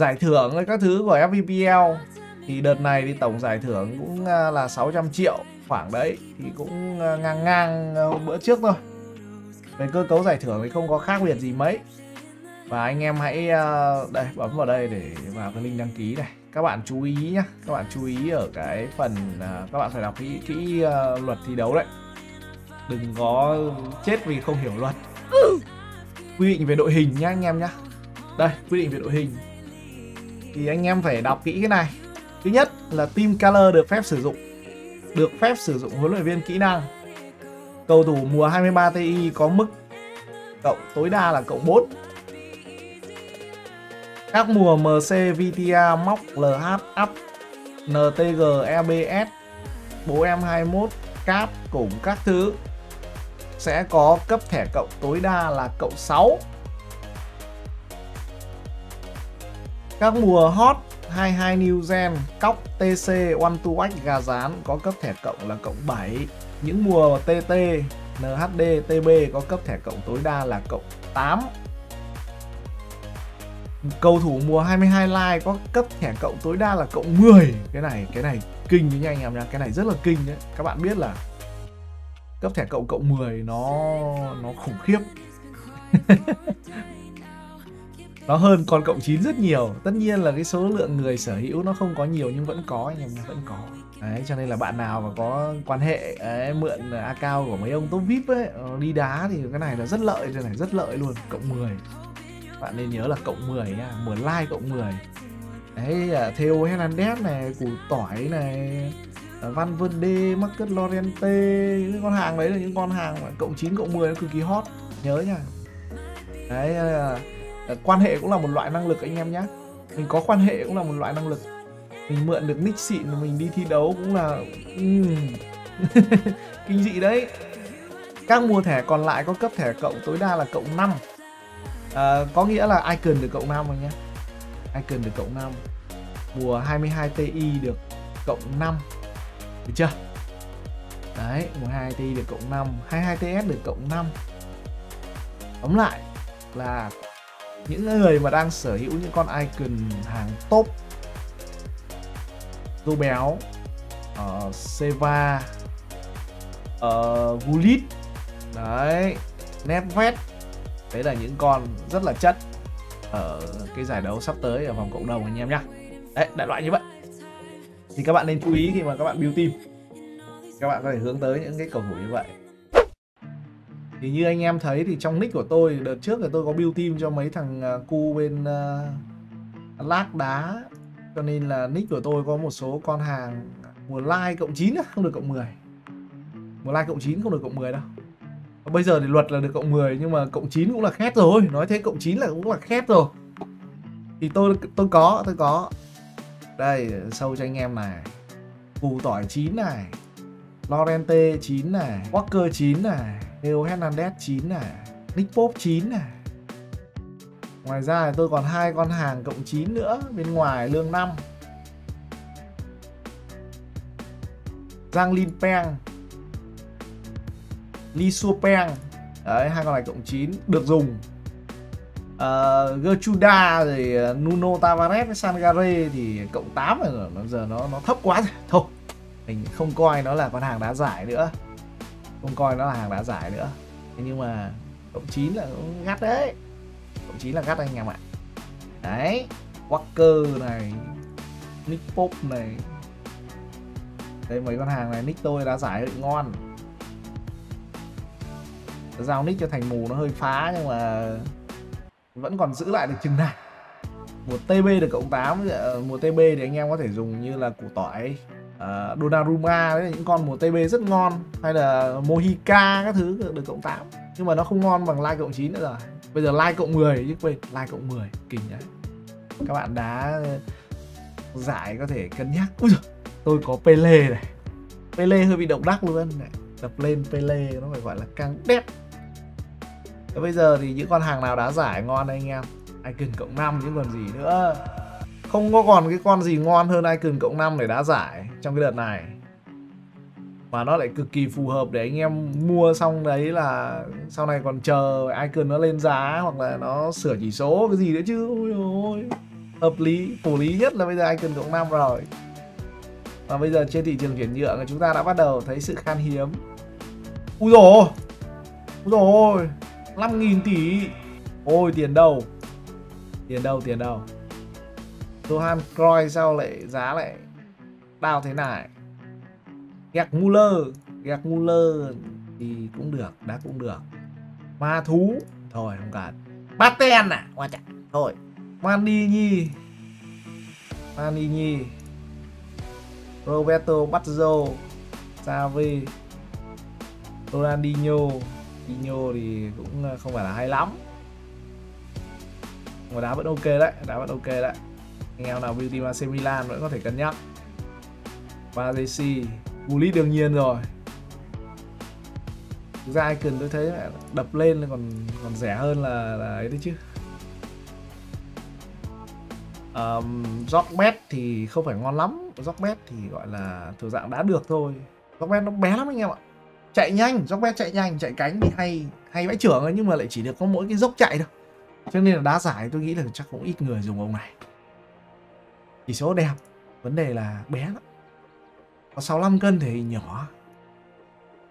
giải thưởng các thứ của FVPL thì đợt này thì tổng giải thưởng cũng uh, là 600 triệu. Khoảng đấy thì cũng uh, ngang ngang uh, bữa trước thôi. Về cơ cấu giải thưởng thì không có khác biệt gì mấy. Và anh em hãy đây bấm vào đây để vào cái link đăng ký này. Các bạn chú ý nhé các bạn chú ý ở cái phần các bạn phải đọc kỹ, kỹ luật thi đấu đấy. Đừng có chết vì không hiểu luật. Quy định về đội hình nhá anh em nhá. Đây quy định về đội hình thì anh em phải đọc kỹ cái này. Thứ nhất là team color được phép sử dụng, được phép sử dụng huấn luyện viên kỹ năng. Cầu thủ mùa 23 ti có mức cộng tối đa là cộng 4 các mùa MC VTA móc LH up NTG EBS bố em 21 cap cùng các thứ sẽ có cấp thẻ cộng tối đa là cộng 6 các mùa hot 22 New Gen, cóc TC One to X, gà rán có cấp thẻ cộng là cộng 7 những mùa TT NHD TB có cấp thẻ cộng tối đa là cộng 8 cầu thủ mùa 22 Live có cấp thẻ cộng tối đa là cộng 10 cái này cái này kinh đấy nha anh em nha, cái này rất là kinh đấy. Các bạn biết là cấp thẻ cộng cộng 10 nó nó khủng khiếp. nó hơn con cộng 9 rất nhiều. Tất nhiên là cái số lượng người sở hữu nó không có nhiều nhưng vẫn có anh em vẫn có. Đấy cho nên là bạn nào mà có quan hệ ấy, mượn account của mấy ông top vip ấy ờ, đi đá thì cái này là rất lợi cái này rất lợi luôn cộng 10 bạn nên nhớ là cộng 10 nha 10 like cộng 10 đấy à, Theo Hernandez này củ tỏi này à, Van Verde, Marcus Lorente những con hàng đấy là những con hàng mà cộng 9 cộng 10 nó cực kỳ hot. Nhớ nha. Đấy à, Ờ, quan hệ cũng là một loại năng lực anh em nhé mình có quan hệ cũng là một loại năng lực. Mình mượn được nick xịn mình đi thi đấu cũng là kinh dị đấy. Các mua thẻ còn lại có cấp thẻ cộng tối đa là cộng 5 à, ờ, có nghĩa là ai cần được cộng 5 rồi nhé ai cần được cộng 5 mùa 22 ti được cộng 5 được chưa? Đấy mùa 2 ti được cộng 5 22 ts được cộng 5 tóm lại là những người mà đang sở hữu những con icon hàng top Tô Béo uh, Seva ờ, uh, Gulit đấy Netvet đấy là những con rất là chất ở cái giải đấu sắp tới ở vòng cộng đồng anh em nhá. Đấy đại loại như vậy. Thì các bạn nên chú ý khi mà các bạn build team. Các bạn có thể hướng tới những cái cầu thủ như vậy thì như anh em thấy thì trong nick của tôi đợt trước là tôi có build team cho mấy thằng à, cu bên uh, lát đá. Cho nên là nick của tôi có một số con hàng mùa like cộng 9 không được cộng 10 mùa like cộng 9 không được cộng 10 đâu. Bây giờ thì luật là được cộng 10 nhưng mà cộng 9 cũng là khét rồi. Nói thế cộng 9 là cũng là khét rồi. Thì tôi tôi có tôi có. Đây sâu cho anh em này. Cù tỏi 9 này. Lorente 9 này. Walker 9 này. Theo Hernandez 9 này Nick Pope 9 này. Ngoài ra tôi còn hai con hàng cộng 9 nữa bên ngoài lương 5 Giang Lin Peng. Lee Suopeng đấy hai con này cộng 9 được dùng. Uh, Gertruda rồi ờ, Nuno Tavares với Sangare thì cộng 8 rồi nó giờ nó nó thấp quá rồi. Thôi mình không coi nó là con hàng đá giải nữa không coi nó là hàng đá giải nữa. Thế nhưng mà cộng 9 là gắt đấy. Cộng 9 là gắt anh em ạ. Đấy Walker này, Nick Pop này. Đây, mấy con hàng này, nick tôi đá giải hơi ngon. Giao nick cho thành mù nó hơi phá nhưng mà vẫn còn giữ lại được chừng này một TB được cộng 8 một TB thì anh em có thể dùng như là củ tỏi uh, Donnarumma đấy những con mùa TB rất ngon. Hay là Mohica các thứ được cộng 8 nhưng mà nó không ngon bằng like cộng 9 nữa rồi. Bây giờ like cộng 10 chứ quên like cộng 10 kinh đấy các bạn đã giải có thể cân nhắc. Úi giời, tôi có Pele này. Pele hơi bị động đắc luôn này. Tập lên Pele nó phải gọi là căng đét Thế bây giờ thì những con hàng nào đá giải ngon anh em? Icon cộng 5 chứ còn gì nữa. Không có còn cái con gì ngon hơn Icon cộng 5 để đá giải trong cái đợt này. Mà nó lại cực kỳ phù hợp để anh em mua xong đấy là Sau này còn chờ Icon nó lên giá hoặc là nó sửa chỉ số cái gì nữa chứ. Ôi ôi, hợp lý, phổ lý nhất là bây giờ icon cộng 5 rồi. Và bây giờ trên thị trường chuyển nhượng chúng ta đã bắt đầu thấy sự khan hiếm. Ui rồi ui rồi 5.000 tỷ. Ôi, tiền đâu? Tiền đâu tiền đâu? Johan Cruyff sao lại giá lại đau thế này? Gạc Muller Gạc Muller thì cũng được đã cũng được. Ma thú thôi không cần. Baten à? Qua trọng thôi. Mani Nhi, Mani Nhi, Roberto Baggio Xavi. Ronaldinho. Dinho thì cũng không phải là hay lắm. Mà đá vẫn ok đấy đá vẫn ok đấy anh em nào beauty AC Milan vẫn có thể cân nhắc. Baresi Gullit đương nhiên rồi. Thực ra icon tôi thấy đập lên còn còn rẻ hơn là là ấy đấy chứ. Um, Rockbet thì không phải ngon lắm. Rockbet thì gọi là thuộc dạng đã được thôi. Rockbet nó bé lắm anh em ạ. Chạy nhanh Rockbet chạy nhanh chạy cánh thì hay hay vãi trưởng ấy, nhưng mà lại chỉ được có mỗi cái dốc chạy thôi. Cho nên là đá giải tôi nghĩ là chắc cũng ít người dùng ông này chỉ số đẹp, vấn đề là bé lắm. Có 65 cân thể hình nhỏ.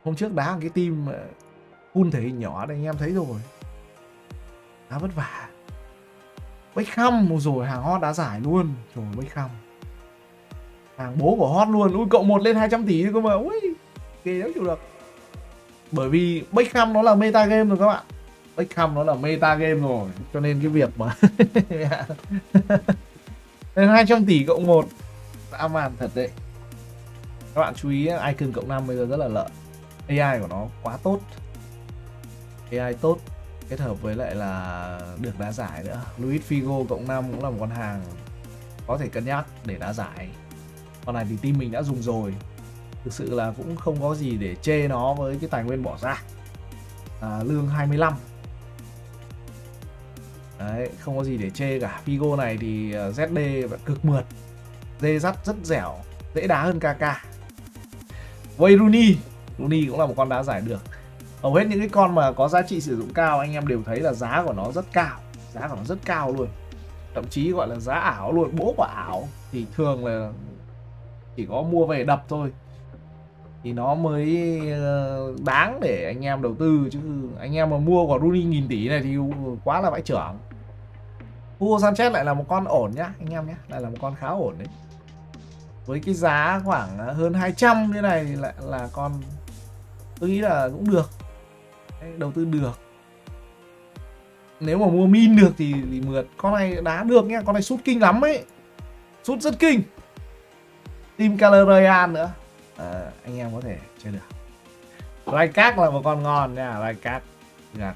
Hôm trước đá một cái team full thể hình nhỏ đây anh em thấy rồi. Đá vất vả. Beckham một rồi, hàng hot đá giải luôn. Rồi bách khăm hàng bố của hot luôn. Ui, cộng một lên 200 tỷ cơ mà. Ui, ghê lắm, chịu được. Bởi vì Beckham nó là meta game rồi các bạn. Beckham nó là meta game rồi, cho nên cái việc mà lên 200 tỷ cộng một. Dã man thật đấy. Các bạn chú ý icon cộng 5 bây giờ rất là lợi. AI của nó quá tốt. AI tốt. Kết hợp với lại là được đá giải nữa. Luis Figo cộng 5 cũng là một con hàng có thể cân nhắc để đá giải. Con này thì team mình đã dùng rồi. Thực sự là cũng không có gì để chê nó với cái tài nguyên bỏ ra. À, lương 25 Đấy, không có gì để chê cả. Figo này thì ờ, ZD vẫn cực mượt. Dê dắt rất dẻo Dễ đá hơn KK Wayne Rooney. Rooney cũng là một con đá giải được. Hầu hết những cái con mà có giá trị sử dụng cao Anh em đều thấy là giá của nó rất cao. Giá của nó rất cao luôn. Thậm chí gọi là giá ảo luôn Bố của ảo. Thì thường là chỉ có mua về đập thôi thì nó mới ờ, đáng để anh em đầu tư. Chứ anh em mà mua quả Rooney nghìn tỷ này thì quá là vãi trưởng. Hugo Sanchez lại là một con ổn nhá anh em nhé lại là một con khá ổn đấy. Với cái giá khoảng ờ, hơn 200 như này thì lại là con tôi nghĩ là cũng được. Đầu tư được. Nếu mà mua min được thì, thì mượt. Con này đá được nhá con này sút kinh lắm ấy. Sút rất kinh. Team Calerian nữa à, anh em có thể chơi được. Raikak là một con ngon nha Raikak gạt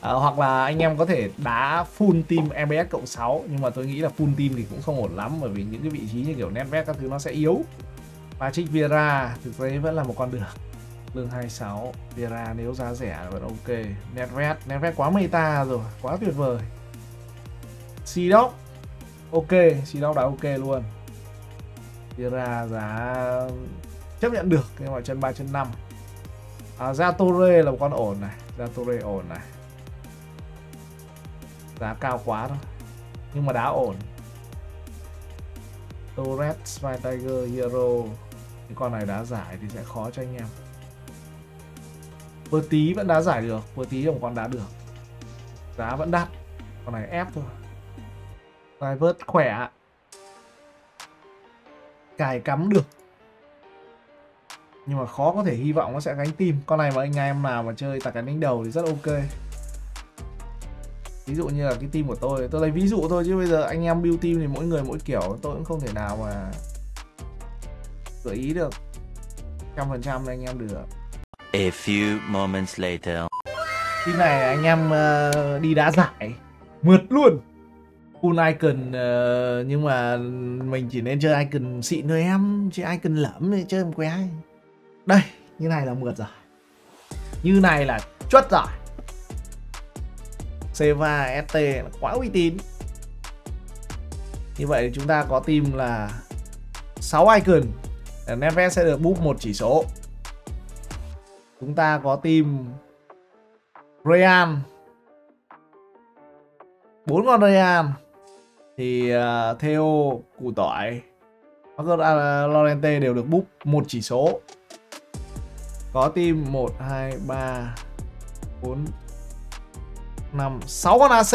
à, hoặc là anh em có thể đá full team MBS cộng 6 nhưng mà tôi nghĩ là full team thì cũng không ổn lắm bởi vì những cái vị trí như kiểu Netvet các thứ nó sẽ yếu. Patrick Vieira thực tế vẫn là một con được lương 26 Vieira nếu giá rẻ vẫn ok. Netvet Netvet quá meta rồi quá tuyệt vời. Sidok ok Sidok đã ok luôn. Vieira giá chấp nhận được nhưng mà chân 3 chân 5 à, Zatore là một con ổn này Zatore ổn này. Giá cao quá thôi nhưng mà đá ổn. Torres, Spy Tiger, Hero cái con này đá giải thì sẽ khó cho anh em. Bơ tí vẫn đá giải được Bơ tí là một con đá được. Giá vẫn đắt Con này ép thôi. Divert khỏe Cài cắm được. Nhưng mà khó có thể hy vọng nó sẽ gánh tim Con này mà anh em nào mà chơi tạc cánh đánh đầu thì rất ok. Ví dụ như là cái team của tôi tôi lấy ví dụ thôi chứ bây giờ anh em build team thì mỗi người mỗi kiểu tôi cũng không thể nào mà gợi ý được. trăm phần trăm anh em được. A few moments later. team này anh em uh, đi đá giải. Mượt luôn full icon uh, nhưng mà mình chỉ nên chơi icon xịn thôi em chứ icon lẫm thì chơi không quen. Đây như này là mượt rồi. Như này là chuất rồi. Seva ST quá uy tín. Như vậy chúng ta có team là 6 icon. Neves sẽ được búp một chỉ số. Chúng ta có team Rayan bốn con Rayan thì uh, Theo, Củ Tỏi, Marcus à, Lorente đều được búp một chỉ số. Có team 1, 2, 3, 4, 5, 6 con AC.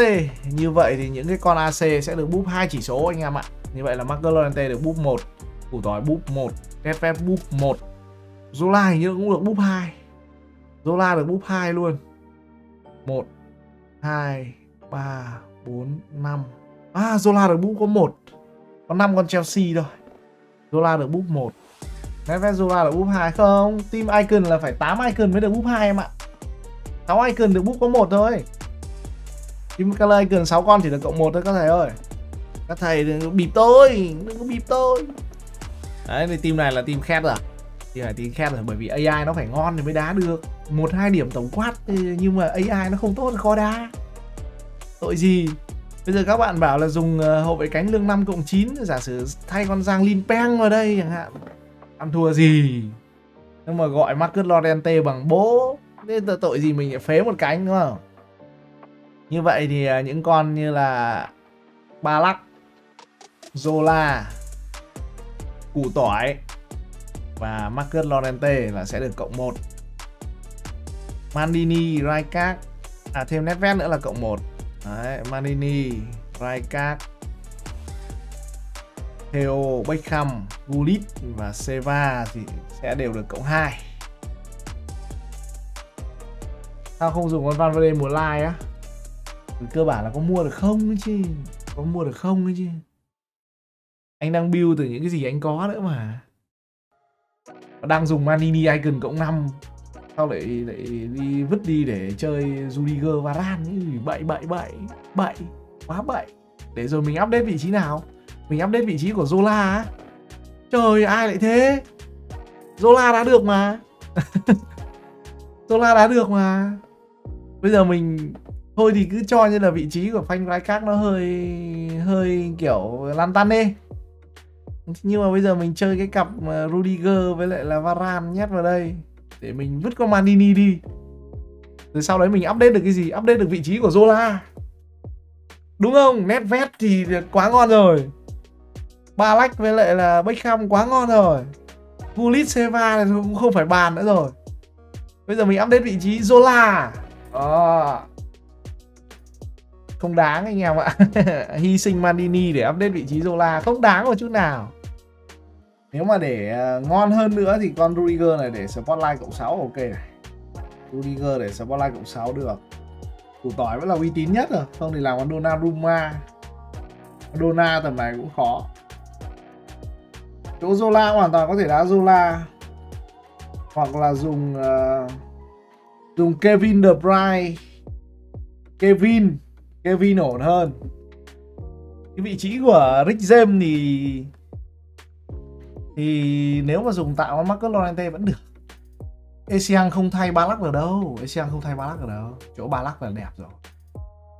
Như vậy thì những cái con AC sẽ được búp hai chỉ số anh em ạ. Như vậy là Marcus Lorente được búp 1, Củ Tỏi búp 1, Redfed búp 1. Zola hình như cũng được búp 2. Zola được búp 2 luôn. 1 2 3 4 5. À Zola được búp có 1. Có 5 con Chelsea thôi. Zola được búp 1. Neves Zola được búp 2 không? Team Icon là phải 8 Icon mới được búp 2 em ạ. 6 Icon được búp có 1 thôi. Team Color Icon 6 con chỉ được cộng 1 thôi các thầy ơi. Các thầy đừng có bịp tôi, đừng có bịp tôi. Đấy thì team này là team khét rồi à? Team này team khét rồi bởi vì AI nó phải ngon thì mới đá được một hai điểm tổng quát nhưng mà AI nó không tốt thì khó đá tội gì bây giờ các bạn bảo là dùng ờ, hậu vệ cánh lương 5 cộng 9 giả sử thay con Giang Lin Peng vào đây chẳng hạn. Ăn thua gì? Nhưng mà gọi Marcus Lorente bằng bố. Nên tội gì mình lại phế một cánh đúng không? Như vậy thì ờ, những con như là Ba Lắc Zola Củ tỏi và Marcus Lorente là sẽ được cộng 1 Mandini, Rijkaard à thêm Nedved nữa là cộng 1 Đấy, Manini, Rijkaard Theo, Beckham, Gullit và Seva thì sẽ đều được cộng 2 Sao không dùng con Van Verde mùa lai á. Cơ bản là có mua được không ấy chứ Có mua được không ấy chứ. Anh đang build từ những cái gì anh có nữa mà. Đang dùng Manini Icon cộng 5 sao lại lại đi vứt đi để chơi Rudiger Varane bậy bậy bậy bậy, quá bậy. Để rồi mình update vị trí nào? Mình update vị trí của Zola á. Trời, ai lại thế? Zola đã được mà. Zola đã được mà. Bây giờ mình thôi thì cứ cho như là vị trí của phanh Rijkaard nó hơi hơi kiểu lan tăn đi. Nhưng mà bây giờ mình chơi cái cặp Rudiger với lại là Varane nhét vào đây để mình vứt con Manini đi. Rồi sau đấy mình update được cái gì? Update được vị trí của Zola. Đúng không? Nedved thì quá ngon rồi. Ba lách với lại là Beckham quá ngon rồi. Gullit Seva cũng không phải bàn nữa rồi. Bây giờ mình update vị trí Zola. À. không đáng anh em ạ. Hy sinh manini để update vị trí Zola. Không đáng một chút nào nếu mà để à, ngon hơn nữa thì con Rudiger này để Spotlight cộng 6 ok này. Rudiger để Spotlight cộng 6 được. Củ tỏi vẫn là uy tín nhất rồi Không thì làm con Donnarumma. Donna tầm này cũng khó. Chỗ Zola hoàn toàn có thể đá Zola. Hoặc là dùng uh, Dùng Kevin De Bruyne. Kevin Kevin ổn hơn. Cái vị trí của Rick James thì thì nếu mà dùng tạo Marcus Llorente vẫn được. Asian không thay ba lắc được đâu. Asian không thay ba lắc được đâu. Chỗ ba lắc là đẹp rồi.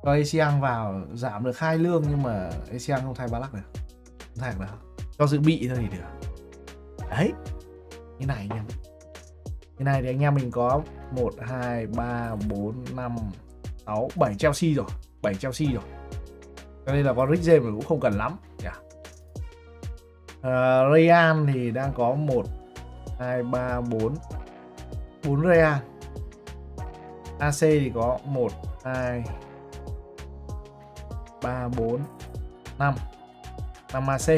Cho Asian vào giảm được hai lương nhưng mà Asian không thay ba lắc được. Không thay được cho dự bị thôi thì được. Đấy. Như này anh em. Như này thì anh em mình có 1, 2, 3, 4, 5, 6, 7 Chelsea rồi. 7 Chelsea rồi. Cho nên là con Rick James cũng không cần lắm. Ờ, uh, Rayan thì đang có 1 2 3 4 4 Rayan AC thì có 1 2 3 4 5 5 AC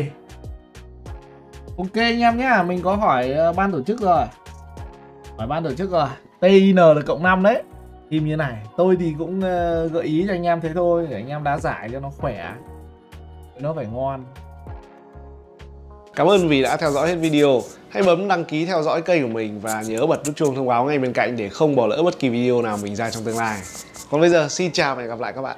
Ok anh em nhá Mình có hỏi ờ, ban tổ chức rồi. Hỏi ban tổ chức rồi. TIN là cộng 5 đấy. Team như này Tôi thì cũng ờ, gợi ý cho anh em thế thôi Để anh em đá giải cho nó khỏe. Nó phải ngon. Cảm ơn vì đã theo dõi hết video. Hãy bấm đăng ký theo dõi kênh của mình và nhớ bật nút chuông thông báo ngay bên cạnh để không bỏ lỡ bất kỳ video nào mình ra trong tương lai. Còn bây giờ, xin chào và hẹn gặp lại các bạn.